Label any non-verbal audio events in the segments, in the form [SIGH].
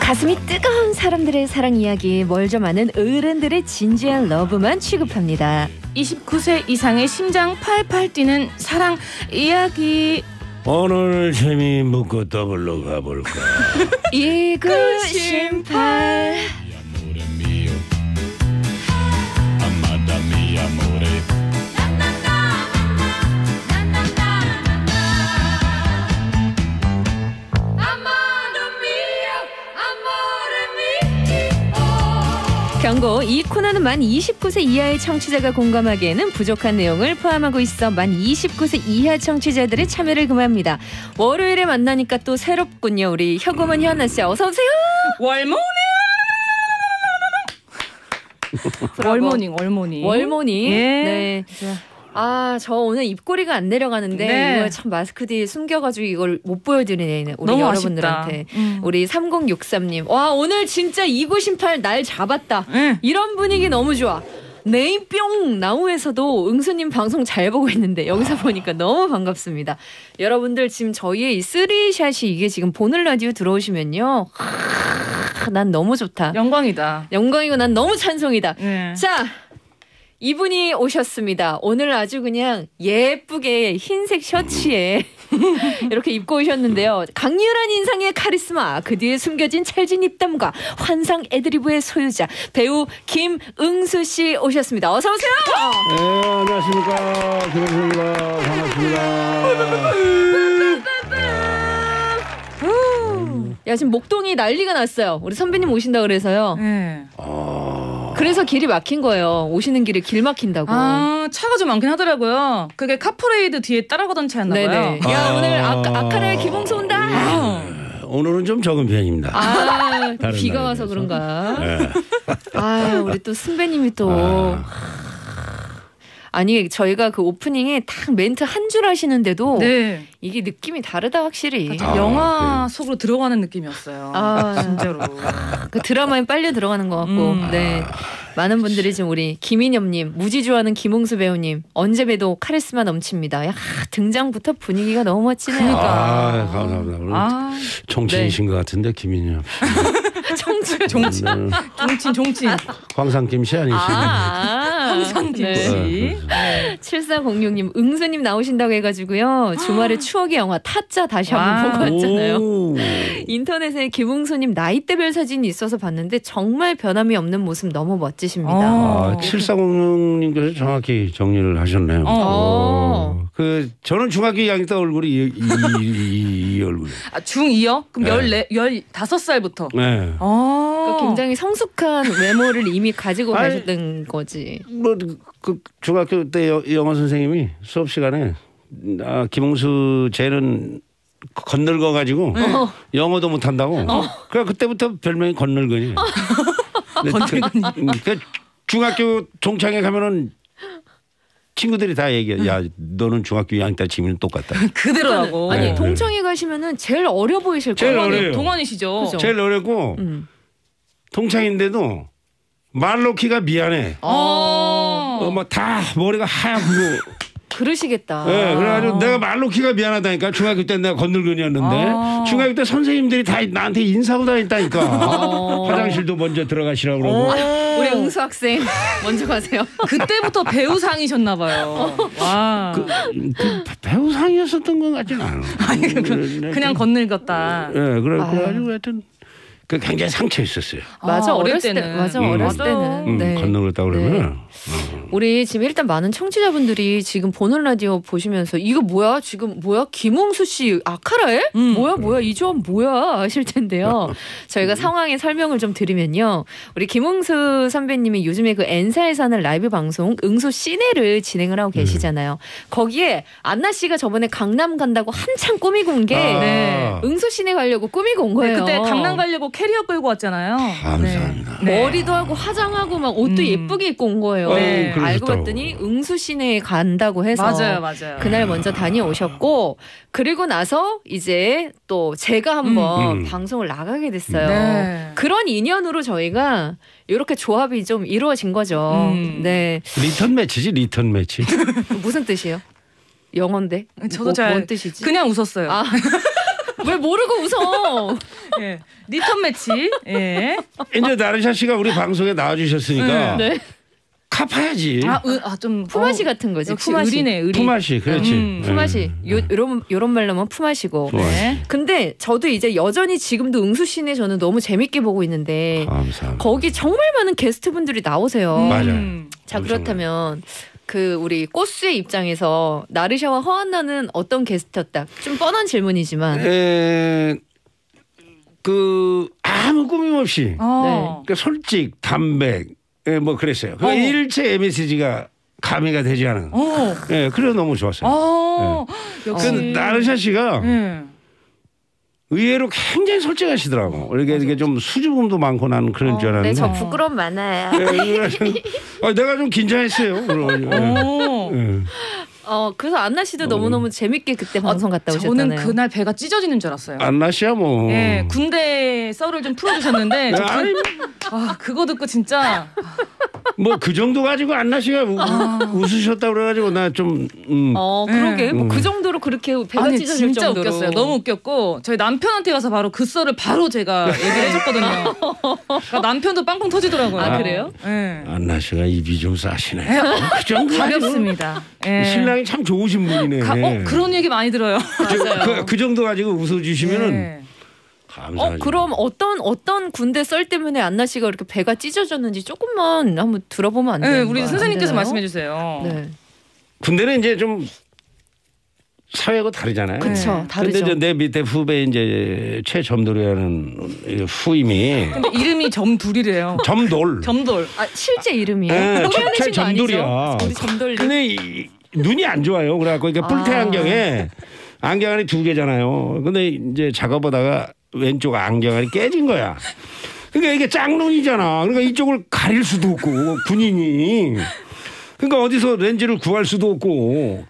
가슴이 뜨거운 사람들의 사랑 이야기 뭘 좀 아는 어른들의 진지한 love만 취급합니다. 29세 이상의 심장 팔팔 뛰는 사랑 이야기 오늘 재미 묻고 더블로 가볼까? [LAUGHS] 이구심팔 경고 이 코너는 만 29세 이하의 청취자가 공감하기에는 부족한 내용을 포함하고 있어 만 29세 이하 청취자들의 참여를 금합니다. 월요일에 만나니까 또 새롭군요. 우리 혁오만 현아 씨 어서 오세요. 월모닝 월모닝 월모닝 월모니. 예. 네. 아, 저 오늘 입꼬리가 안 내려가는데 네. 이거 참 마스크 뒤에 숨겨가지고 이걸 못 보여드리네 우리 너무 여러분들한테. 음. 우리 3063님. 와 오늘 진짜 이구심팔 날 잡았다. 응. 이런 분위기 너무 좋아. 네이뿅 나우에서도 응수님 방송 잘 보고 있는데 여기서 보니까 너무 반갑습니다. 여러분들 지금 저희의 이 쓰리샷이 이게 지금 보는 라디오 들어오시면요. 하, 난 너무 좋다. 영광이다 영광이고 난 너무 찬송이다. 네. 자, 이분이 오셨습니다. 오늘 아주 그냥 예쁘게 흰색 셔츠에 [LAUGHS] 이렇게 입고 오셨는데요. 강렬한 인상의 카리스마, 그 뒤에 숨겨진 찰진 입담과 환상 애드리브의 소유자 배우 김응수 씨 오셨습니다. 어서 오세요. 네, 안녕하십니까. 김현수입니다. 반갑습니다. 야 지금 목동이 난리가 났어요. 우리 선배님 오신다 그래서요. 네. 아, 그래서 길이 막힌 거예요. 오시는 길에 길 막힌다고. 아 차가 좀 많긴 하더라고요 그게 카프레이드 뒤에 따라가던 차였나 봐요 네네. 야 아. 오늘 아까 아카라의 기봉수 온다. 오늘은 좀 적은 편입니다. 아 다른 비가 와서. 그런가? 네. 아 우리 또 승배님이 또 아. 아니 저희가 그 오프닝에 딱 멘트 한 줄 하시는데도 네 이게 느낌이 다르다 확실히. 아, 영화 속으로 들어가는 느낌이었어요 아. 진짜로 그 드라마에 빨려 들어가는 것 같고. 음. 네. 많은 분들이 지금 우리 김인엽님, 무지 좋아하는 김홍수 배우님 언제 봬도 카리스마 넘칩니다. 야 등장부터 분위기가 너무 멋지네요. 그러니까. 아, 감사합니다. 오늘 아 정치이신 것 같은데 김인엽 [LAUGHS] 청춘. 종친 네. 종친 종친 황상김 씨 아니시나요? 아, 황상김 네. 씨. 7406님 응수님 나오신다고 해가지고요 주말에 추억의 영화 타짜 다시 한번 와. 보고 왔잖아요. 오. 인터넷에 김웅수님 나이대별 사진이 있어서 봤는데 정말 변함이 없는 모습 너무 멋지십니다. 어. 아, 7406님께서 정확히 정리를 하셨네요. 어. 오. 그 저는 중학교 2학년 때 얼굴이 이, 이, 이, 이 얼굴. 아, 중2요? 그럼 네. 열네 열다섯 살부터. 네. 어. 그러니까 굉장히 성숙한 외모를 이미 가지고 [LAUGHS] 아이. 가셨던 거지. 뭐 그 중학교 때 여- 영어 선생님이 수업 시간에 아, 김홍수 쟤는 건늙어 가지고 어. 영어도 못 한다고. 그래 그때부터 별명이 건늙은이. [LAUGHS] 건늙은이. 그 중학교 동창회 가면은 친구들이 다 얘기해. 야 너는 중학교 2학년 때 지민은 똑같다. [LAUGHS] 그대로라고. 아니 네. 동창회 가시면은 제일 어려 보이실 제일 거예요. 어려요. 동안이시죠. 그죠? 제일 어렸고 음. 동창인데도 말 놓기가 미안해. 어. 어, 뭐다 머리가 하얗고. 그러시겠다. 예, 그래가지고 내가 말 놓기가 미안하다니까 중학교 때 내가 건늙은이었는데 아. 중학교 때 선생님들이 다 나한테 인사하고 다녔다니까 어. 화장실도 먼저 들어가시라고 그러고 우리 응수 학생 먼저 가세요. 그때부터 배우상이셨나 봐요. 와. 그, 그 배우상이었었던 것 같지는 않아. 아니 그냥 건늙었다. 예, 그래 아유. 그래가지고 하여튼 그 굉장히 상처 있었어요. 맞아 아, 어릴 어렸을 때 때는. 맞아 음. 어렸을. 때는 음, 네. 건너갔다 그러면 우리 지금 일단 많은 청취자분들이 지금 보는 라디오 보시면서 이거 뭐야 지금 뭐야 김홍수 씨 아카라에 음. 뭐야 뭐야 이 조합 뭐야 하실 텐데요 [LAUGHS] 저희가 음. 상황의 설명을 좀 드리면요 우리 김홍수 선배님이 요즘에 그 엔사에서 하는 라이브 방송 응수 시내를 진행을 음. 하고 계시잖아요 거기에 안나 씨가 저번에 강남 간다고 한창 꾸미고 온게 아, 네. 응수 시내 가려고 꾸미고 온 네, 거예요 그때 강남 가려고 캐리어 끌고 왔잖아요. 감사합니다. 네. 머리도 하고 화장하고 막 옷도 음. 예쁘게 입고 온 거예요. 네. 어, 알고. 봤더니 응수 시내에 간다고 해서 맞아요, 맞아요. 그날 먼저 다녀오셨고 그리고 나서 이제 또 제가 한번 음. 방송을 나가게 됐어요. 네. 그런 인연으로 저희가 이렇게 조합이 좀 이루어진 거죠. 음. 네. return match지 return match. [LAUGHS] 무슨 뜻이에요? 영어인데? 저도 뭐, 잘 뭔 뜻이지? 그냥 웃었어요. 아, 왜 모르고 웃어? [LAUGHS] 예. return match. 예. 이제 나르샤 씨가 우리 방송에 나와주셨으니까 네. 갚아야지. 아, 으, 아, 좀 품앗이 어, 같은 거지. 역시 품앗이. 의리네, 의리. 품앗이 그렇지. 음, 예. 품앗이. 요 요런 요런 말로만 품앗이고. 좋아요. 네. 근데 저도 이제 여전히 지금도 응수 씨네 저는 너무 재밌게 보고 있는데 감사합니다. 거기 정말 많은 게스트분들이 나오세요. 음. 맞아요. 자. 그렇다면 그 우리 꽃수의 입장에서 나르샤와 허한나는 어떤 게스트였다? 좀 뻔한 질문이지만 에, 그 아무 꾸밈 없이 어. 그 솔직 담백 예, 뭐 그랬어요. 그 어. 일체 메시지가 가미가 되지 않은. 어. 예, 그래서 너무 좋았어요. 어. 그 역시. 나르샤 씨가 예. 의외로 굉장히 솔직하시더라고. 이렇게 이렇게 좀 수줍음도 많고 나는 그런 줄 알았는데. 네, 저 부끄러움 많아요. 예, 그래서 아, 내가 좀 긴장했어요. 그러고. 어. 예. 어 그래서 안나 씨도 너무 너무 재밌게 그때 방송 갔다 저는 오셨잖아요. 그날 배가 찢어지는 줄 알았어요. 안나 씨야 뭐. 예, 군대 썰을 좀 풀어주셨는데 [LAUGHS] 저 그, 아 그거 듣고 진짜 뭐 그 정도 가지고 안나 씨가 우, 웃으셨다 그래가지고 나좀 음. 어 그러게 뭐 음. 그 정도로 그렇게 배가 아니 찢어질 진짜 정도로 웃겼어요. 너무 웃겼고 저희 남편한테 가서 바로 그 썰을 바로 제가 얘기를 해줬거든요. 그러니까 남편도 빵빵 터지더라고요. 아, 그래요? 예. 안나 씨가 입이 좀 싸시네. 그 정도 가볍습니다. 예. 신랑 이 참 좋으신 분이네. 가, 어, 그런 얘기 많이 들어요. 그, 그 정도 가지고 웃어주시면은 예. 감사하죠. 어 그럼 어떤 어떤 군대 썰 때문에 안나 씨가 이렇게 배가 찢어졌는지 조금만 한번 들어보면 안 예, 돼요? 우리 선생님께서 말씀해 주세요. 네. 군대는 이제 좀 사회하고 다르잖아요. 네. 다르죠. 근데 내 밑에 후배 이제 최점돌이라는 후임이 어. 근데 이름이 점둘이래요. 점돌. 점돌. 아 실제 이름이에요? 예, 태어나신 거 아니죠? 점돌이야. 점돌님. 근데 이, 눈이 안 좋아요. 그래갖고 이게 뿔테 아. 안경에 안경 안이 두 개잖아요. 근데 이제 작업하다가 왼쪽 안경 안이 깨진 거야. 그러니까 이게 짝눈이잖아. 그러니까 이쪽을 가릴 수도 없고 군인이. 그러니까 어디서 렌즈를 구할 수도 없고.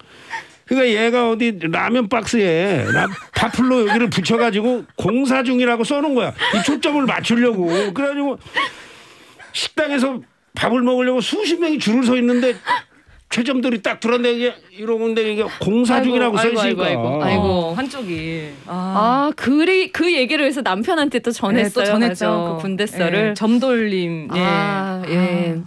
그러니까 얘가 어디 라면 박스에 라- 파플로 여기를 붙여가지고 공사 중이라고 써놓은 거야. 이 초점을 맞추려고. 그래가지고 식당에서 밥을 먹으려고 수십 명이 줄을 서 있는데 최점들이 딱 들었는데 이게 이러는데 이게 공사 중이라고 써 아이고, 있으니까. 아이고, 아이고, 아이고. 어, 한쪽이. 아. 아, 그, 그 얘기를 해서 남편한테 또 전했어요. 네, 또 전했죠. 맞아. 그 군대 썰을. 예, 점돌님. 예. 아, 예.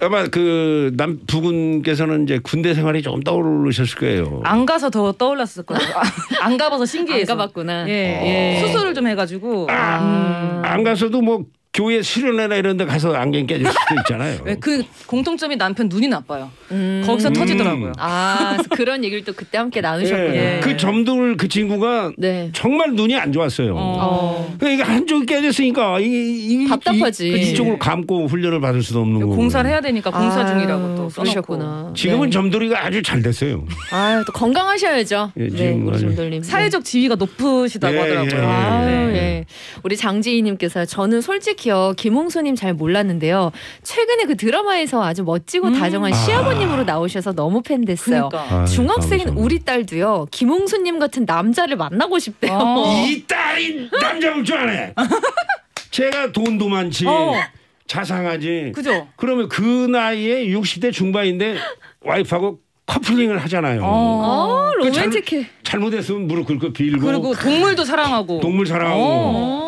아마 그 남 부군께서는 이제 군대 생활이 조금 떠오르셨을 거예요. 안 가서 더 떠올랐을 거예요. 아, [LAUGHS] 안 가봐서 신기해서. 안 가봤구나. 예. 예. 수술을 좀 해가지고. 아. 안 가서도 뭐 교회 수련회나 이런 데 가서 안경 깨질 수도 있잖아요. 왜그 공통점이 남편 눈이 나빠요. 음. 거기서 터지더라고요. 아, 그래서 그런 얘기를 또 그때 함께 나누셨구나. 예. 그 점돌 그 친구가 네. 정말 눈이 안 좋았어요. 어. 그러니까 이게 한쪽이 깨졌으니까 이, 이, 답답하지. 이, 쪽을 감고 훈련을 받을 수도 없는 거고. 공사를 해야 되니까 공사 아, 중이라고 또. 그러셨구나. 지금은 네. 점돌이가 아주 잘 됐어요. 아유, 또 건강하셔야죠. 예, 네, 지금 우리 점돌님. 사회적 지위가 높으시다고 예, 하더라고요. 예, 아유, 네. 예. 우리 장지희님께서 저는 솔직히 요 김홍수님 잘 몰랐는데요. 최근에 그 드라마에서 아주 멋지고 다정한 시아버님으로 나오셔서 너무 팬 됐어요. 그러니까. 아, 중학생인. 우리 딸도요 김홍수님 같은 남자를 만나고 싶대요. 어. 이 딸이 남자 올줄 아네. [LAUGHS] 제가 돈도 많지. 어. 자상하지. 그죠? 그러면 그 나이에 60대 중반인데 와이프하고 커플링을 하잖아요. 어, 그 잘- 로맨틱해. 잘못했으면 무릎 꿇고 빌고 그리고 동물도 사랑하고. 동물 사랑하고. 어.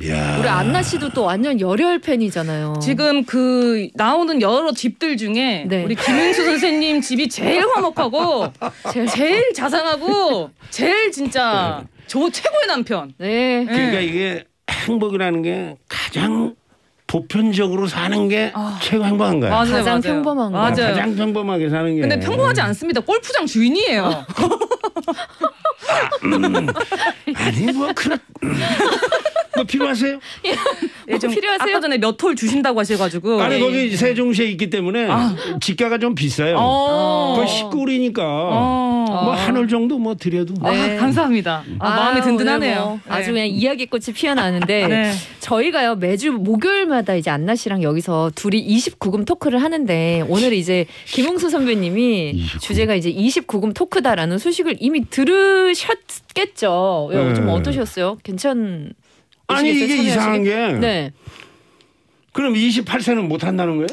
이야. 우리 안나 씨도 또 완전 열혈 팬이잖아요. 지금 그 나오는 여러 집들 중에 네. 우리 김ing수 선생님 집이 제일 화목하고 [LAUGHS] 제일, 자상하고 제일 진짜 저 최고의 남편. 네. 그러니까 이게 행복이라는 게 가장 보편적으로 사는 게 아. 최고 행복한 거야. 맞아요, 가장 맞아요. 평범한 거. 맞아요. 가장 평범하게 사는 게. 근데 평범하지 않습니다. 골프장 주인이에요. 아니 뭐 그렇. 뭐 [LAUGHS] 필요하세요? [LAUGHS] 예, 좀 필요하세요? 아까 전에 몇홀 주신다고 하셔가지고. 아니 예. 거기 세종시에 있기 때문에 지가가 좀 비싸요. 어. 거의 식구리니까 어. 뭐한 올 정도 뭐 드려도. 아, 네. 감사합니다. 아, 마음이 아, 든든하네요. 뭐 네. 아주 그냥 이야기꽃이 피어나는데 [LAUGHS] 네. 저희가요 매주 목요일마다 이제 안나 씨랑 여기서 둘이 29금 토크를 하는데 오늘 이제 김홍수 선배님이 29. 주제가 이제 29금 토크다라는 소식을 이미 들으셨겠죠. 네. 좀 네. 어떠셨어요? 괜찮? 아니 이게? 이상한 게 네. 그럼 28세는 못 한다는 거예요?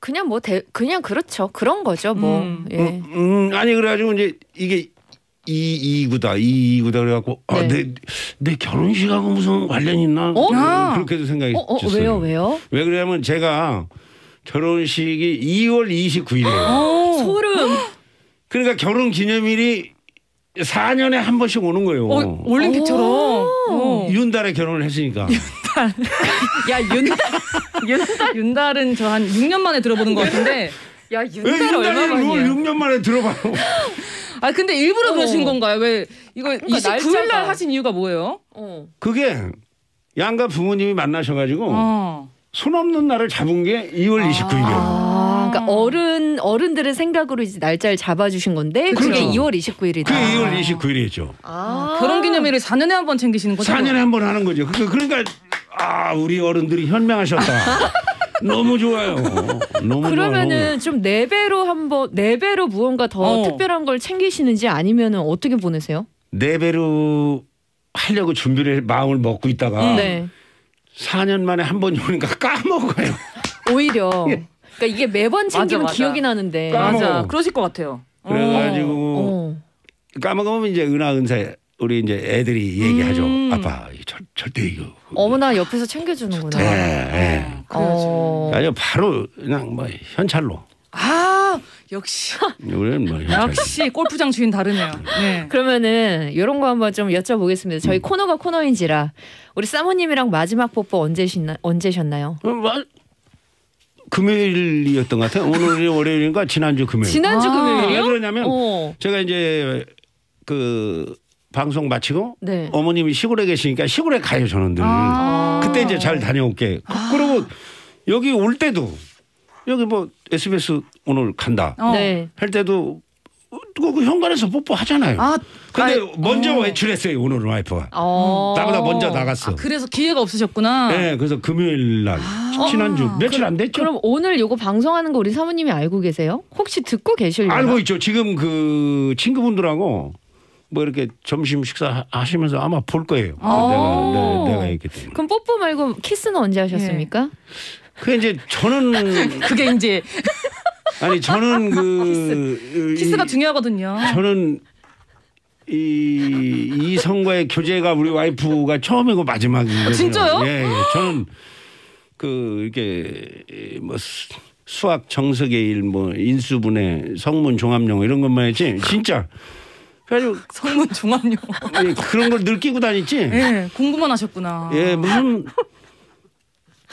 그냥 뭐 대, 그냥 그렇죠. 그런 거죠. 뭐. 음. 예. 음, 음, 아니 그래가지고 이제 이게 이 이구다 이 이구다 그래갖고 아, 네. 내, 내 결혼식하고 무슨 관련이 있나 어? 아. 그렇게도 생각이 어, 어. 왜요, 왜요? 왜 그러냐면 제가 결혼식이 2월 29일이에요. 어. 소름. 그러니까 결혼 기념일이 4년에 한 번씩 오는 거예요. 어, 올림픽처럼. 어. 윤달에 결혼을 했으니까. [LAUGHS] 야, 윤달. 윤달. 윤달은 저 한 6년 만에 들어보는 것 같은데. 야, 왜 윤달 얼마 윤달을 뭘 만이에요? 6년 만에 들어봐요. 아 근데 일부러 어. 그러신 건가요? 왜 이거 그러니까 29일 날. 하신 이유가 뭐예요? 어. 그게 양가 부모님이 만나셔 가지고 어. 손 없는 날을 잡은 게 2월 29일이에요. 아, 그러니까 어른 어른들의 생각으로 이제 날짜를 잡아주신 건데 그게 그렇죠. 2월 29일이다. 그게 2월 29일이었죠. 아, 결혼 기념일을 4년에 한 번 챙기시는 거죠? 4년에 한 번 하는 거죠. 그- 그러니까 아 우리 어른들이 현명하셨다. [LAUGHS] 너무 좋아요. 너무 그러면은 좀 네 배로 한번 네 배로 무언가 더 어. 특별한 걸 챙기시는지 아니면은 어떻게 보내세요? 네 배로 하려고 준비를 마음을 먹고 있다가 네. 4년 만에 한 번 오니까 [LAUGHS] 까먹어요. 오히려 그러니까 이게 매번 챙기면 맞아. 기억이 나는데. 까먹어. 맞아. 그러실 것 같아요. 그래가지고 어. 까먹으면 이제 은하 은사 우리 이제 애들이 얘기하죠. 음. 아빠 절, 절대 이거. 어머나 옆에서 챙겨주는구나. 예, 예. 어. 아주 바로 그냥 뭐 현찰로. 아 역시 우리는 뭐 현찰로. 역시 골프장 주인 다르네요. 네. 그러면은 이런 거 한번 좀 여쭤보겠습니다. 저희 음. 코너가 코너인지라 우리 사모님이랑 마지막 뽀뽀 언제셨나 언제셨나요? 어, 뭐, 금요일이었던 것 같아요. 오늘이 [LAUGHS] 월요일인가 지난주 금요일. 지난주 아, 금요일이요? 왜 그러냐면 어. 제가 이제 그 방송 마치고 네. 어머님이 시골에 계시니까 시골에 가요 저는 늘. 아. 그때 이제 잘 다녀올게. 그리고 여기 올 때도 여기 뭐 SBS 오늘 간다 어. 네. 할 때도 그, 그 현관에서 뽀뽀 하잖아요. 아 근데 아이, 먼저 어. 외출했어요 오늘은 와이프가. 어. 나보다 먼저 나갔어. 아, 그래서 기회가 없으셨구나. 네, 그래서 금요일 날 지난주 며칠 안 됐죠? 그럼 오늘 요거 방송하는 거 우리 사모님이 알고 계세요? 혹시 듣고 계실려나? 알고 있죠. 지금 그 친구분들하고 뭐 이렇게 점심 식사 하시면서 아마 볼 거예요. 어. 내가 내, 내가 했기 때문에. 그럼 뽀뽀 말고 키스는 언제 하셨습니까? 그 이제 저는 [LAUGHS] 그게 이제 아니 저는 [LAUGHS] 그 키스가 이- 중요하거든요. 저는 이 이성과의 교제가 우리 와이프가 처음이고 마지막이거든요. 아, 진짜요? 예, 예. 저는 그 이렇게 뭐 수- 수학 정석의 일, 뭐 인수분해, 성문 종합용어 이런 것만 했지 진짜. 그래가지고 [LAUGHS] 성문 종합용. 예, 그런 걸 늘 끼고 다녔지. 예, 공부만 하셨구나. 예, 무슨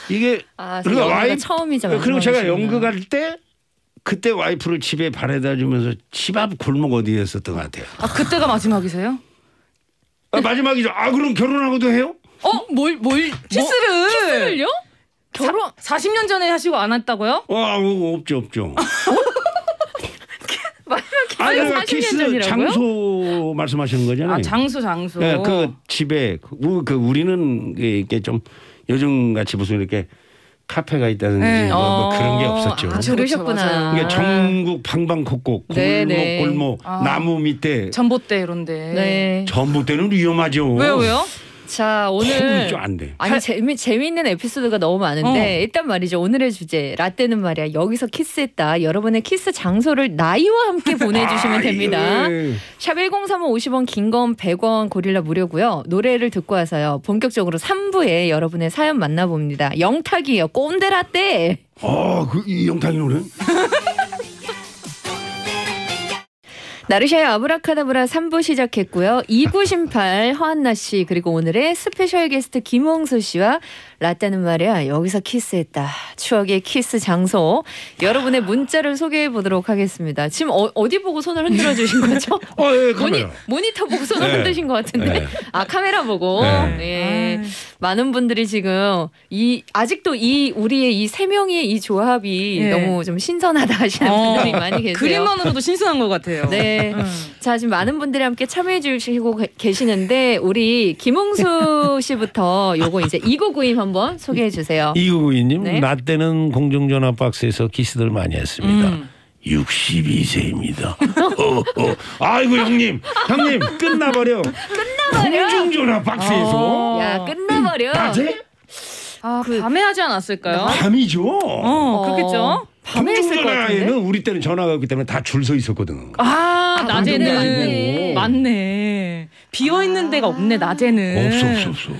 이게 아, 그러니까 와이프- 처음이잖아요. 그리고 제가 연극 할 때 그때 와이프를 집에 바래다 주면서 집 앞 골목 어디에 있었던 것 같아요. 아 그때가 마지막이세요? 아, 마지막이죠. 아 그럼 결혼하고도 해요? 어? 뭘, 뭘, 키스를. 키스를요? 결혼 40년 전에 하시고 안 했다고요? 와 어, 없죠 없죠. [LAUGHS] 아니, 그러니까 40년 전이라고요? 장소 말씀하시는 거잖아요. 아, 장소, 장소. 네, 그 집에 그, 우- 그 우리는 이게 좀 요즘 같이 무슨 이렇게 카페가 있다든지 네. 뭐, 뭐 어, 그런 게 없었죠. 아, 그러셨구나. 맞아요. 이게 전국 방방곡곡 골목 네, 네. 골목 아. 나무 밑에 전봇대 이런데. 네. 전부 때는 위험하죠. 왜요, 왜요? 자, 오늘 좀안 돼. 아니 재미 재미있는 에피소드가 너무 많은데 어. 일단 말이죠. 오늘의 주제 라떼는 말이야. 여기서 키스했다. 여러분의 키스 장소를 나이와 함께 보내주시면 [LAUGHS] 됩니다. 예. 샵 1035 50원 긴 건 100원 고릴라 무료고요. 노래를 듣고 와서요. 본격적으로 3부에 여러분의 사연 만나봅니다. 영탁이요. 꼰대 라떼! 아, 그이 영탁이 노래? [LAUGHS] 나르샤의 아브라카다브라 3부 시작했고요. 2918 허한나 씨 그리고 오늘의 스페셜 게스트 김응수 씨와 라떼는 말이야 여기서 키스했다. 추억의 키스 장소 여러분의 문자를 소개해 보도록 하겠습니다. 지금 어, 디 보고 손을 흔들어 주신 거죠? [LAUGHS] 어, 예, 모니, 카메라. 모니 터 보고 손을 네. 흔드신 것 같은데 네. 아 카메라 보고 네. 예. 아이. 많은 분들이 지금 이 아직도 이 우리의 이 세 명의 이 조합이 예. 너무 좀 신선하다 하시는 어. 분들이 많이 계세요. 그림만으로도 신선한 것 같아요. 네. 음. 자, 지금 많은 분들이 함께 참여해 주시고 게- 계시는데 우리 김홍수 씨부터 요거 이제 이거 구임 한번 소개해 주세요. 이구구이님 네. 나 때는 공중전화 박스에서 키스들 많이 했습니다. 음. 62세입니다. [LAUGHS] 어, 어. 아이고 형님, 형님 끝나버려. 끝나버려. 공중전화 박스에서 어. 야, 끝나버려. 낮에 아, 그- 밤에 하지 않았을까요? 밤이죠. 어, 그렇겠죠. 밤에 했을 것 공중전화에는 같은데. 우리 때는 전화가 없기 때문에 다 줄 서 있었거든. 아, 아, 낮에는 맞네. 맞네. 비어 있는 데가 없네 낮에는. 없어 없어 없어.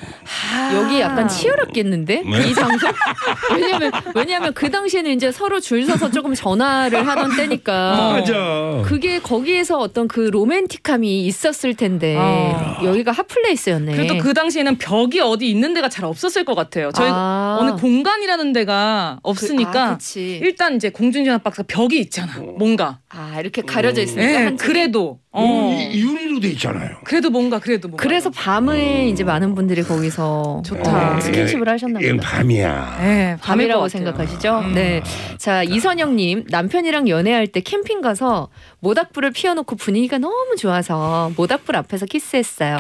아. 여기 약간 치열했겠는데 네. 이 장소 [LAUGHS] 왜냐면 왜냐면 그 당시에는 이제 서로 줄 서서 조금 전화를 하던 때니까 맞아. 그게 거기에서 어떤 그 로맨틱함이 있었을 텐데 아. 여기가 핫플레이스였네. 그래도 그 당시에는 벽이 어디 있는 데가 잘 없었을 것 같아요. 저희 아. 어느 공간이라는 데가 없으니까 그, 아. 일단 이제 공중전화 박스가 벽이 있잖아. 뭔가. 아 이렇게 가려져 있으니까 예, 한쪽에. 그래도 어. 음, 이- 유리로 돼 있잖아요. 그래도 뭔가 그래도 뭔가. 그래서 밤에 이제 많은 분들이 거기서 좋다. 어, 스킨십을 하셨나 이건 보다. 밤이야. 예, 밤일 것 밤이라고 같아요. 생각하시죠? 음. 네. 자, 이선영님, 남편이랑 연애할 때 캠핑 가서 모닥불을 피워놓고 분위기가 너무 좋아서 모닥불 앞에서 키스했어요.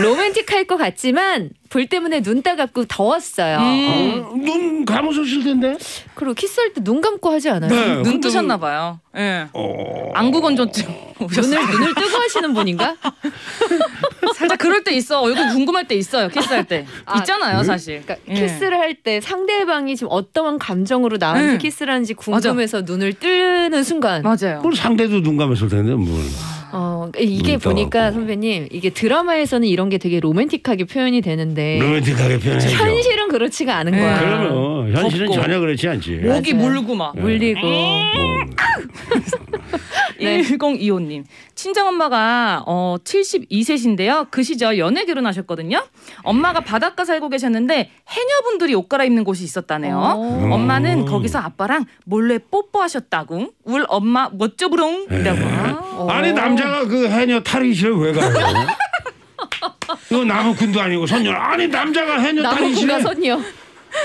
로맨틱할 것 같지만 불 때문에 눈 따갑고 더웠어요. 음. 어, 눈 감으셨을 텐데. 그리고 키스할 때 눈 감고 하지 않아요? 네. 눈 뜨셨나 봐요. 예. 어. 안구건조증 오셨어요. 눈을 눈을 뜨고 하시는 분인가? [LAUGHS] 살짝 그럴 때 있어. 얼굴 궁금할 때 있어요. 키스할 때. 아, 있잖아요, 사실. 그러니까 예. 키스를 할 때 상대방이 지금 어떠한 감정으로 나한테 음. 키스를 하는지 궁금해서 눈을 뜨는 순간 맞아요. 뭘 상대도 눈 감았을 텐데 뭘. 어, 이게 눈 보니까 떠갖고. 선배님 이게 드라마에서는 이런 게 되게 로맨틱하게 표현이 되는데 로맨틱하게 표현해죠. 현실은 그렇지가 않은 네. 거야. 그러면 현실은 덥고. 전혀 그렇지 않지. 목이. 물고 막. 물리고 뭐, 네. [LAUGHS] 1025님. 친정엄마가 어 72세신데요. 그 시절 연애 결혼하셨거든요. 엄마가 바닷가 살고 계셨는데 해녀분들이 옷 갈아입는 곳이 있었다네요. 어. 엄마는 거기서 아빠랑 몰래 뽀뽀하셨다고. 울 엄마 멋져부롱 이라고. 어. 아니 남자가 그 해녀 탈의실에 왜 가요? [LAUGHS] 이거 나무꾼도 아니고 선녀. 아니 남자가 해녀 탈의실에 구가선이요.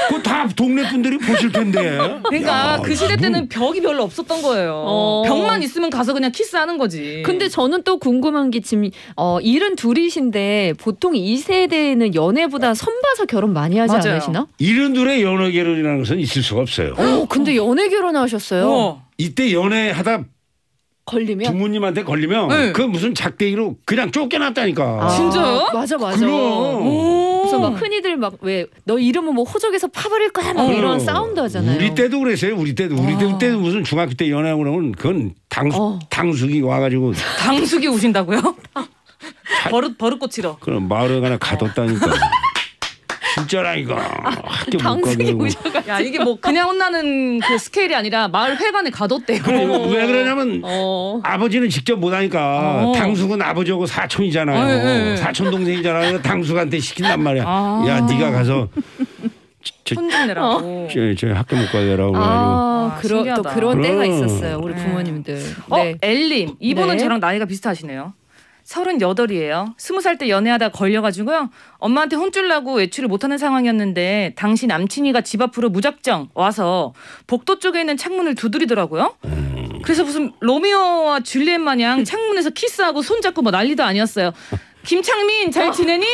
그거 다 동네 분들이 보실 텐데. 그러니까 야, 그 시대 뭐- 때는 벽이 별로 없었던 거예요. 어. 벽만 있으면 가서 그냥 키스하는 거지. 근데 저는 또 궁금한 게 지금 어 일은 둘이신데 보통 이 세대는 연애보다 선봐서 결혼 많이 하지 맞아요. 않으시나? 이런 둘의 연애 결혼이라는 것은 있을 수가 없어요. 어 근데 연애 결혼하셨어요. 우와. 이때 연애하다 걸리면 부모님한테 걸리면 네. 그 무슨 작대기로 그냥 쫓겨났다니까. 아, 진짜요? 맞아 맞아. 그럼. 오. 그래서 막 흔히들 막 왜 너 이름은 뭐 호적에서 파버릴 거야 막 어. 이런 사운드 하잖아요. 우리 때도 그랬어요. 우리 때도 우리 아. 때도 무슨 중학교 때 연애하고 그러면 그건 당수 어. 당숙이 와가지고 당숙이 오신다고요? 버릇 버릇 고치러. 그런 마을에 가나 가뒀다니까. 진짜라니까 학교 못 당숙이 가게 하고. 오셔가지고. 야 이게 뭐 그냥 혼나는 그 스케일이 아니라 마을 회관에 가뒀대요. 그래 왜 그러냐면 어. 아버지는 직접 못하니까 어. 당숙은 아버지하고 사촌이잖아요. 어, 예, 예. 사촌 동생이잖아요. 당숙한테 시킨단 말이야. 아. 야 네가 가서 [LAUGHS] 저, 혼좀 내라고. 저, 저 학교 못 해가지고 아, 아, 그러, 또 신기하다. 그런 때가 그럼. 있었어요. 우리 네. 부모님들. 어, 네. 엘림. 이분은 네. 저랑 나이가 비슷하시네요. 서른여덟이에요. 스무 살때 연애하다 걸려가지고요. 엄마한테 혼쭐 나고 외출을 못하는 상황이었는데 당시 남친이가 집 앞으로 무작정 와서 복도 쪽에 있는 창문을 두드리더라고요. 그래서 무슨 로미오와 줄리엣 마냥 창문에서 키스하고 손잡고 뭐 난리도 아니었어요. 김창민 잘 지내니?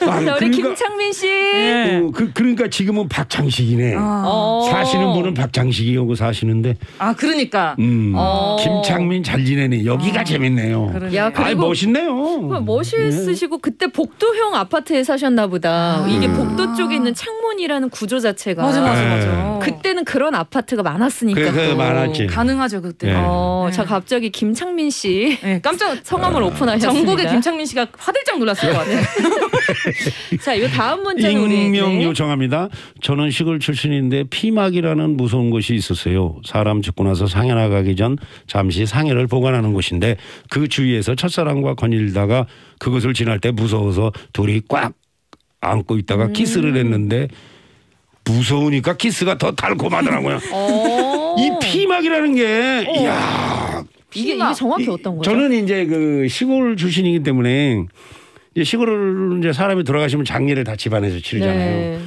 아니, 자, 우리 그러니까, 김창민 씨. 네. 어, 그, 그러니까 지금은 박창식이네. 어. 사시는 분은 박창식이고 사시는데 아 그러니까. 음, 어. 김창민 잘 지내네. 여기가 재밌네요. 그러네. 야, 아이 그리고 멋있네요. 멋있으시고 그때 복도형 아파트에 사셨나 보다. 이게 음. 복도 쪽에 있는 창문이라는 구조 자체가 맞아 맞아 네. 맞아. 그때는 그런 아파트가 많았으니까 그래, 그래, 또. 많았지. 가능하죠 그때. 네. 어, 네. 자 갑자기 김창민 씨 네, 깜짝 성함을 오픈하셨습니다. 전국의 김창민 씨가 화들짝 놀랐을 것 같아요. [LAUGHS] 자, 이 다음 우리 익명 네. 요청합니다. 저는 시골 출신인데 피막이라는 무서운 곳이 있었어요. 사람 죽고 나서 상여 나가기 전 잠시 상여를 보관하는 곳인데 그 주위에서 첫사랑과 거닐다가 그곳을 지날 때 무서워서 둘이 꽉 안고 있다가 음. 키스를 했는데 무서우니까 키스가 더 달콤하더라고요. 어. 이 피막이라는 게 이야 이게. 이게 정확히 이- 어떤 거죠? 저는 이제 그 시골 출신이기 때문에 이제 시골을 이제 사람이 돌아가시면 장례를 다 집안에서 치르잖아요. 네.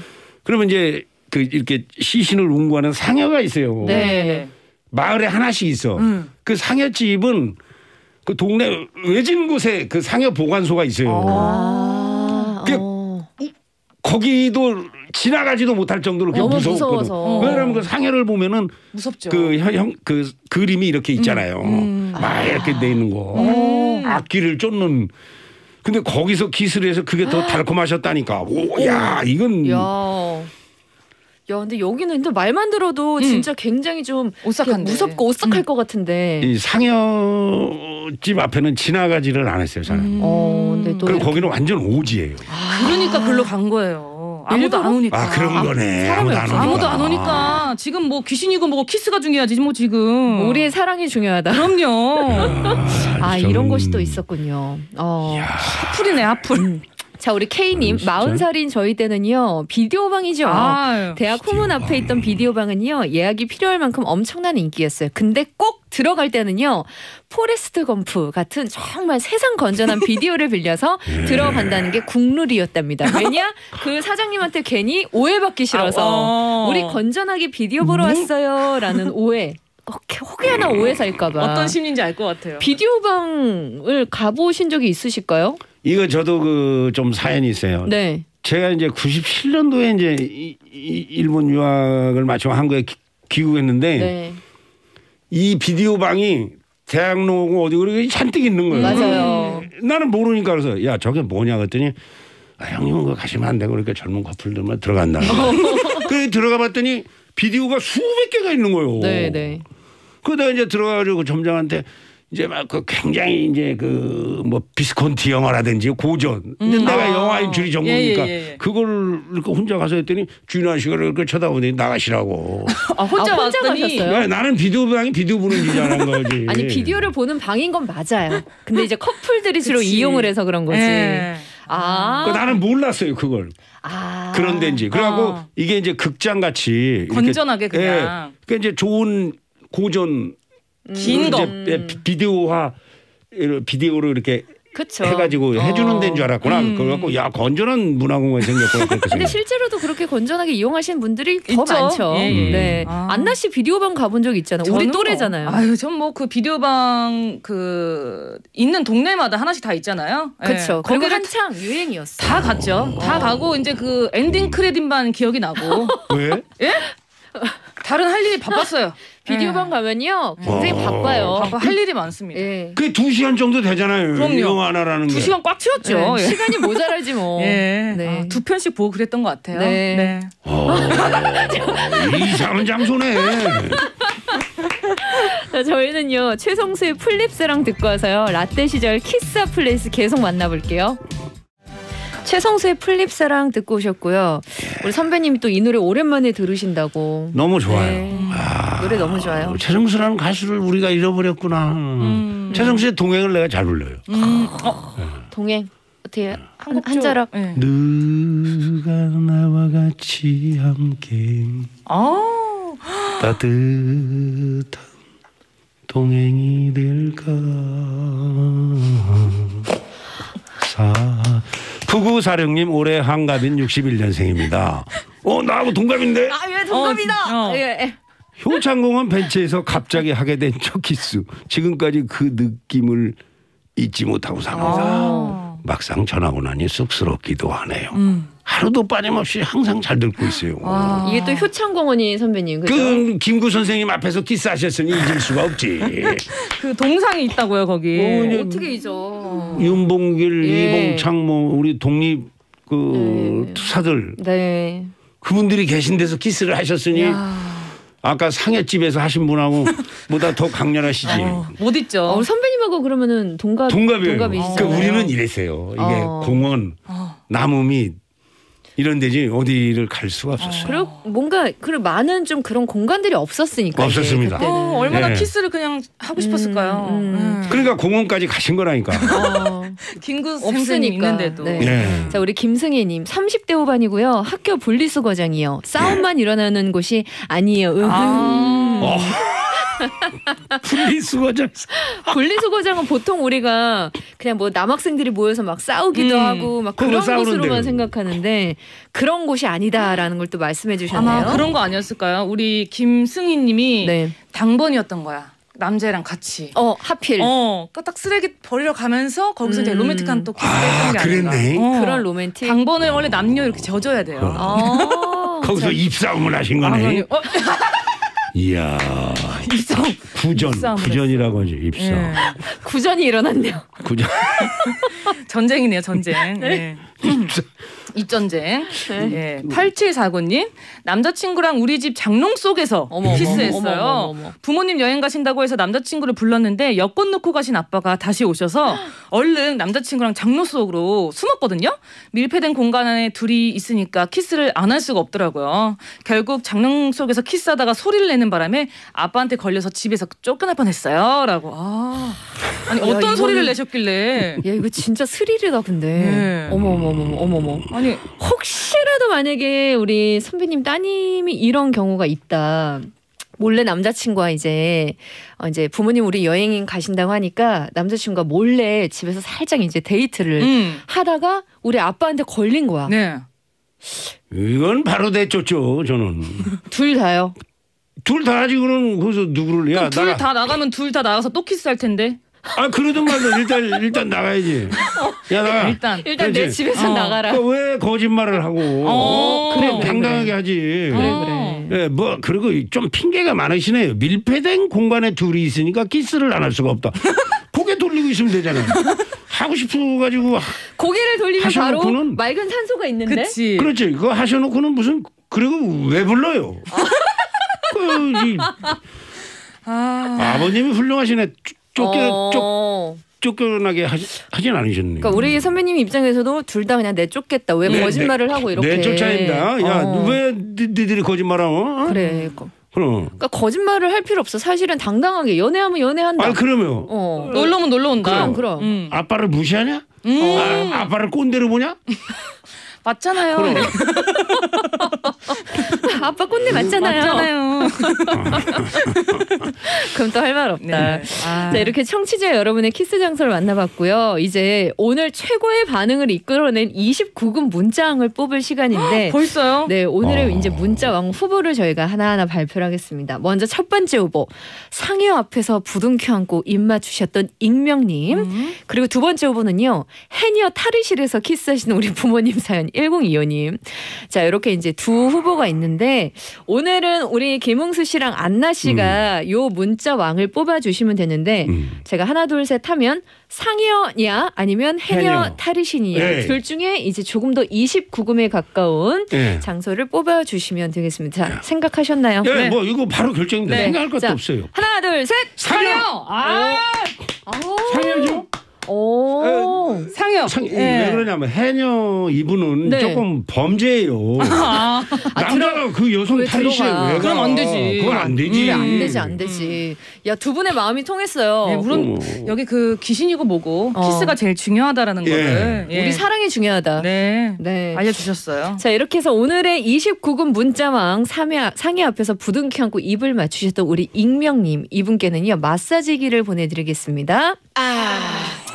그러면 이제 그 이렇게 시신을 운구하는 상여가 있어요. 네. 마을에 하나씩 있어. 음. 그 상여집은 그 동네 외진 곳에 그 상여 보관소가 있어요. 아. 그- 어. 거기도 지나가지도 못할 정도로 그게 너무 무서웠거든. 무서워서. 왜냐하면 그 상여를 보면은 무섭죠. 그 형 그 그림이 이렇게 있잖아요. 음. 막 이렇게 돼 있는 거. 음. 앞길을 쫓는. 근데 거기서 기술을 해서 그게 더 달콤하셨다니까. 오, 야, 이건 야. 야, 근데 여기는 근데 말만 들어도 음. 진짜 굉장히 좀 오싹한데. 무섭고 오싹할 것 같은데. 이 상여집 앞에는 지나가지를 않았어요. 잘. 음. 어, 근데 또 그리고 거기는 완전 오지예요. 그러니까 글로 간 거예요. 아무도 일부러? 안 오니까. 아 그런 거네. 아무도 안. 오니까. 아무도 안 오니까 지금 뭐 귀신이고 뭐고 키스가 중요하지 뭐 지금. 우리의 사랑이 중요하다. 그럼요. 아, 좀- 이런 곳이 또 있었군요. 어. 핫플이네 핫플. 자, 우리 K님, 아? 마흔 살인 저희 때는요, 비디오 방이죠. 아유. 대학 후문 앞에 있던 비디오 방은요 예약이 필요할 만큼 엄청난 인기였어요. 근데 꼭 들어갈 때는요 포레스트 검프 같은 정말 세상 건전한 비디오를 빌려서 [LAUGHS] 예. 들어간다는 게 국룰이었답니다. 왜냐 그 사장님한테 괜히 오해받기 싫어서 아, 어. 우리 건전하게 비디오 보러 왔어요 라는 [LAUGHS] 오해. 혹- 혹여나 오해 살까봐. 어떤 심리인지 알 것 같아요. 비디오 방을 가보신 적이 있으실까요? 이거 저도 그 좀 사연이 있어요. 네. 제가 이제 97년도에 이제 이- 이- 일본 유학을 마치고 한국에 기- 귀국했는데 네. 이 비디오 방이 대학로고 어디 그러고 잔뜩 있는 거예요. 맞아요. 나는 모르니까 그래서 야 저게 뭐냐 그랬더니 아, 형님은 그거 가시면 안 되고 그러니까 젊은 커플들만 들어간다. [LAUGHS] 그래 들어가 봤더니 비디오가 수백 개가 있는 거예요. 네, 네. 그러다 이제 들어가가지고 그 점장한테 이제 막 그 굉장히 이제 그 뭐 비스콘티 영화라든지 고전. 근데 내가 아. 영화인 줄이 전공이니까 예, 예, 예. 그걸 이렇게 혼자 가서 했더니 주인 아저씨가 이렇게 쳐다보더니 나가시라고. [LAUGHS] 아, 혼자 아, 혼자 왔더니 가셨어요? 야, 나는 비디오 방이 비디오 보는 기자라는 [LAUGHS] 거지. 아니 비디오를 보는 방인 건 맞아요. 근데 이제 커플들이 주로 그치. 이용을 해서 그런 거지. 예. 아, 그 나는 몰랐어요 그걸 아. 그런 데인지. 그래갖고 아. 이게 이제 극장 같이 건전하게 그냥. 그러니까 이제 좋은 고전 긴 거. 이제 예, 비- 비디오화 비디오로 이렇게 그쵸. 해가지고 해주는 데인 줄 알았구나. 음. 그래갖고 야 건전한 문화공원이 생겼구나 근데. 실제로도 그렇게 건전하게 이용하시는 분들이 더 있죠. 많죠. 예, 예. 네. 아. 한나 씨 비디오방 가본 적 있잖아요. 우리 저는 또래잖아요. 뭐, 아유, 전 뭐 그 비디오방 그 있는 동네마다 하나씩 다 있잖아요. 예. 그렇죠. 그리고 거기를 한창 유행이었어. 다 갔죠. 다 가고 이제 그 엔딩 크레딧만 기억이 나고 왜? 다른 할 일이 바빴어요. [LAUGHS] 비디오방 가면요 굉장히 어. 바빠요. 바빠 할 일이 많습니다. 예. 그게 두 시간 정도 되잖아요. 그럼요. 영화 하나라는 게. 두 시간 꽉 채웠죠. 네, 예. 시간이 모자라지 뭐. [LAUGHS] 예. 네. 아, 두 편씩 보고 그랬던 것 같아요. 네. 어, 이상한 장소네. 자, 저희는요 최성수의 풀잎사랑 듣고 와서요 라떼 시절 키스 place 계속 만나볼게요. 최성수의 풀잎사랑 듣고 오셨고요. 우리 선배님이 또 이 노래 오랜만에 들으신다고. 너무 좋아요. 네. 아, 노래 너무 좋아요. 최성수라는 가수를 우리가 잃어버렸구나. 음. 최성수의 동행을 내가 잘 불러요. 음, 어, 동행 어떻게 한, 한국 한 쪽. 자락 예. 누가 나와 같이 함께 아, 따뜻한 동행이 될까 사 구구사령님 올해 환갑인 61년생입니다. 어 나하고 동갑인데 아 왜 동갑이다. 어. 예, 예. 효창공원 벤치에서 갑자기 하게 된 첫 키스 지금까지 그 느낌을 잊지 못하고 삽니다. 아. 막상 전하고 나니 쑥스럽기도 하네요. 음. 하루도 빠짐없이 항상 잘 듣고 있어요. 와. 이게 또 효창공원이 선배님 그죠? 그 김구 선생님 앞에서 키스하셨으니 잊을 수가 없지. [LAUGHS] 그 동상이 있다고요 거기. 어, 이제 어떻게 잊어? 윤봉길, 예. 이봉창 뭐 우리 독립 그 네. 투사들 네. 그분들이 계신 데서 키스를 하셨으니 야. 아까 상해집에서 하신 분하고 [LAUGHS] 보다 더 강렬하시지. 어, 못 잊죠. 어, 선배님하고 그러면은 동갑 동갑이에요. 동갑이시잖아요. 그 우리는 이랬어요. 이게 어. 공원, 어. 나무 밑 이런 데지 어디를 갈 수가 없었어요. 그리고 뭔가 그리고 많은 좀 그런 공간들이 없었으니까 없었습니다. 어, 얼마나 네. 키스를 그냥 하고 싶었을까요. 음, 음. 예. 그러니까 공원까지 가신 거라니까. 어. [LAUGHS] 김구 없으니까. 선생님 있는데도. 네. 예. 자 우리 김승혜님 30대 후반이고요 학교 분리수거장이요 싸움만 일어나는 곳이 아니에요. 음. 아. 어. 분리수거장에서 분리수거장은 보통 우리가 그냥 뭐 남학생들이 모여서 막 싸우기도 음. 하고 막 그런 싸우는데요. 곳으로만 생각하는데 그런 곳이 아니다라는 걸 또 말씀해 주셨네요. 아마 그런 거 아니었을까요? 우리 김승희님이 네. 당번이었던 거야. 남자애랑 같이. 어 하필 어, 그 딱 쓰레기 버리러 가면서 거기서 이제 음. 로맨틱한 또 키스를 아, 했던 게 아닌가. 그랬네. 어. 그런 로맨틱. 당번을 원래 남녀 이렇게 져줘야 돼요. 어. [LAUGHS] 거기서 입싸움을 하신 아, 거네. 어, [LAUGHS] 이야 [LAUGHS] 입성. 구전 입싸움을 구전이라고 하죠 입싸움. 예. 구전이 일어났네요. 그죠? [LAUGHS] 전쟁이네요, 전쟁. 네. [CLEARS THROAT] 입전쟁. 예. 8749님. 남자친구랑 우리 집 장롱 속에서 어머, 키스했어요. 어머, 어머. 부모님 여행 가신다고 해서 남자친구를 불렀는데 여권 놓고 가신 아빠가 다시 오셔서 얼른 남자친구랑 장롱 속으로 숨었거든요. 밀폐된 공간 안에 둘이 있으니까 키스를 안 할 수가 없더라고요. 결국 장롱 속에서 키스하다가 소리를 내는 바람에 아빠한테 걸려서 집에서 쫓겨날 뻔했어요. 라고. 아. 아니 야, 어떤 이거는- 소리를 내셨길래. 야 이거 진짜 스릴이다 근데. 네. 어머 어머 어머 어머 어머. 아니 혹시라도 만약에 우리 선배님 따님이 이런 경우가 있다. 몰래 남자친구와 이제 어 이제 부모님 우리 여행 가신다고 하니까 남자친구가 몰래 집에서 살짝 이제 데이트를 음. 하다가 우리 아빠한테 걸린 거야. 네. 이건 바로 대쫓죠 저는. 둘 다요. 둘 다 지금은 거기서 누구를 야 둘 나가. 다 나가면 둘 다 나가서 또 키스할 텐데. 아 그러든 말든 일단 일단 나가야지. 야 나가. 일단. 일단 내 그렇지. 집에서 어. 나가라. 그러니까 왜 거짓말을 하고 어, 그래, 그래, 당당하게 하지. 그래 어. 그래. 예, 뭐 그리고 좀 핑계가 많으시네요. 밀폐된 공간에 둘이 있으니까 키스를 안 할 수가 없다. 고개 돌리고 있으면 되잖아요. 하고 싶어 가지고 고개를 돌리면 바로 하셔놓고는- 맑은 산소가 있는데. 그치. 그렇지. 그거 하셔놓고는 무슨 그리고 왜 불러요? 그, 이, 아. 아버님이 훌륭하시네. 쫓- 쫓겨 쫓 어. 쫓겨나게 하지, 하진 않으셨네. 그러니까 우리 선배님 입장에서도 둘 다 그냥 내쫓겠다. 왜 네, 거짓말을 하고 이렇게. 내 쫓아낸다. 야, 어. 왜 니- 니들이 거짓말하고? 어? 그래. 거- 그럼. 그러니까 거짓말을 할 필요 없어. 사실은 당당하게 연애하면 연애한다. 아, 그러면 어. 놀러 오면 놀러 온다. 그럼, 그럼. 음. 아빠를 무시하냐? 음. 아, 아빠를 꼰대로 보냐? [LAUGHS] 맞잖아요. [LAUGHS] 그럼. 아빠 꼰대 맞잖아요. 맞잖아요. 그럼 또 할 말 없다. 네. 아. 자, 이렇게 청취자 여러분의 키스 장소를 만나봤고요. 이제 오늘 최고의 반응을 이끌어낸 29금 문자왕을 뽑을 시간인데. 벌써요? 네, 오늘의 어. 이제 문자왕 후보를 저희가 하나하나 발표를 하겠습니다. 먼저 첫 번째 후보. 상여 앞에서 부둥켜 안고 입 맞추셨던 익명님. 음. 그리고 두 번째 후보는요. 해녀 탈의실에서 키스하시는 우리 부모님 사연 1025님. 자, 이렇게 이제 두 후보가 있는데 오늘은 우리 김웅수 씨랑 안나 씨가 요 문자 왕을 뽑아 주시면 되는데 음. 제가 하나 둘 셋 하면 상여냐 아니면 해녀. 탈의신이냐 네. 둘 중에 이제 조금 더 29금에 가까운 예. 장소를 뽑아 주시면 되겠습니다. 자, 생각하셨나요? 예, 네. 뭐 이거 바로 결정입니다. 네. 생각할 것도 자, 없어요. 하나, 둘, 셋. 상여! 아, 상여죠? 오. 상여. 상, 예. 왜 그러냐면 해녀 이분은 네. 조금 범죄예요. [LAUGHS] 아, 남자가 그 여성 왜 탈의실에 들어가? 왜 가? 그럼 안 되지. 그건 안 되지. 음, 안 되지, 안 되지. 야, 두 분의 마음이 통했어요. 네, 물론 어머. 여기 그 귀신이고 뭐고 어. 키스가 제일 중요하다라는 예. 거를 예. 우리 사랑이 중요하다. 네. 네. 알려주셨어요. 자, 이렇게 해서 오늘의 29금 문자왕 상해, 상해 앞에서 부둥켜 안고 입을 맞추셨던 우리 익명님, 이분께는요, 마사지기를 보내드리겠습니다. 아.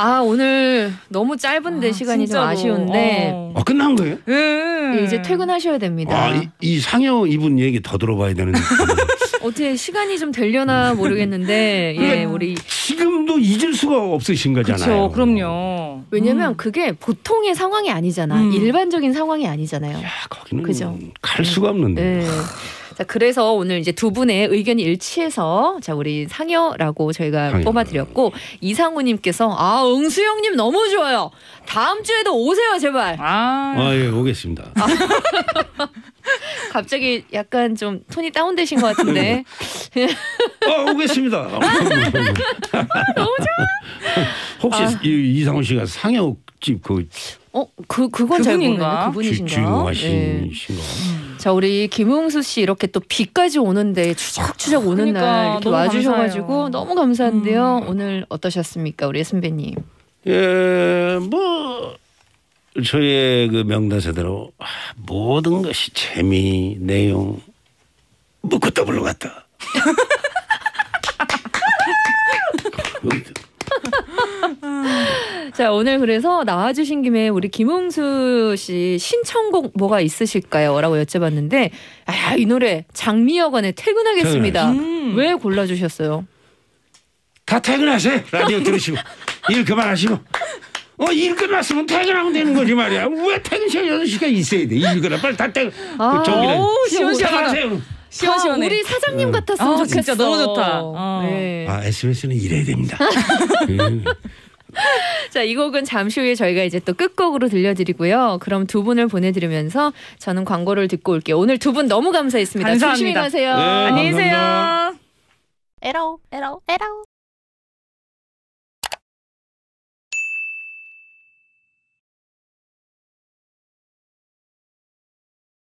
아, 오늘 너무 짧은데 아, 시간이 좀 진짜로. 아쉬운데, 어. 어, 끝난 거예요? 예. 이제 퇴근하셔야 됩니다. 아, 이, 이 상여 이분 얘기 더 들어봐야 되는데. [LAUGHS] 어떻게 시간이 좀 되려나 모르겠는데, 예, 우리. 지금도 잊을 수가 없으신 거잖아요. 그렇죠. 그럼요. 왜냐면 음. 그게 보통의 상황이 아니잖아. 음. 일반적인 상황이 아니잖아요. 야, 거기는 그죠. 갈 수가 없는데. 네. [LAUGHS] 자, 그래서 오늘 이제 두 분의 의견이 일치해서 자, 우리 상여라고 저희가 상여. 뽑아드렸고 이상우님께서 아, 응수영님 너무 좋아요. 다음 주에도 오세요, 제발. 아, 아, 예, 오겠습니다. [LAUGHS] 갑자기 약간 좀 톤이 다운되신 것 같은데. 어, 오겠습니다. [LAUGHS] 너무 좋아. 혹시 아. 이, 이상훈 씨가 상여집 그 어, 그 그건 잘 그분인가? 모르겠네. 주, 그분이신가? 주인공하신 네. 신가? 자, 우리 김웅수 씨 이렇게 또 비까지 오는데 추적추적 오는 그러니까, 날 이렇게 와주셔가지고 감사해요. 너무 감사한데요. 음. 오늘 어떠셨습니까, 우리 선배님? 예, 뭐 저의 그 명단세대로 아, 모든 것이 재미, 내용 묻고 떠블로 같다. 자 오늘 그래서 나와주신 김에 우리 김웅수 씨 신청곡 뭐가 있으실까요?라고 여쭤봤는데 아 이 노래 장미여관의 퇴근하겠습니다. 음. 왜 골라주셨어요? 다 퇴근하세요. 라디오 [LAUGHS] 들으시고 일 그만하시고. 어, 일 끝났으면 퇴근하면 되는 거지 말이야. 왜 퇴근 시간 6시간 있어야 돼? 일 끝나 빨리 다 퇴근. 아, 그 저기는 어우, 시원시원하다. 퇴근하세요. 시원시원해. 우리 사장님 음. 같았으면 아, 좋겠어. 진짜 너무 좋다. 어. 네. 아 SBS는 이래야 됩니다. [LAUGHS] 음. [LAUGHS] 자, 이 곡은 잠시 후에 저희가 이제 또 끝곡으로 들려드리고요. 그럼 두 분을 보내드리면서 저는 광고를 듣고 올게요. 오늘 두 분 너무 감사했습니다. 감사합니다. 조심히 가세요. 네. 안녕히 계세요. 에러 에러 에러